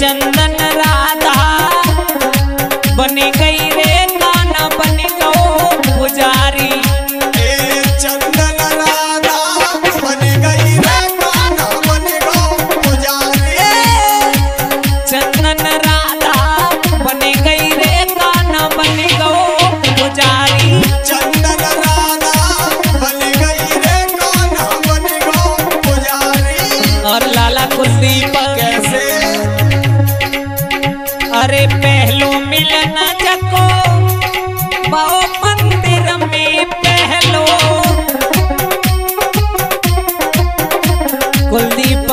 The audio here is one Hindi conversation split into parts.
चंद अरे पहलो मिलना जको बाओ मंदिर में पहलो। कुलदीप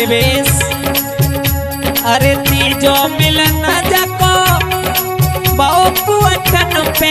देवेश अरे तीजो मिलन जको। बहुत अच्छा पे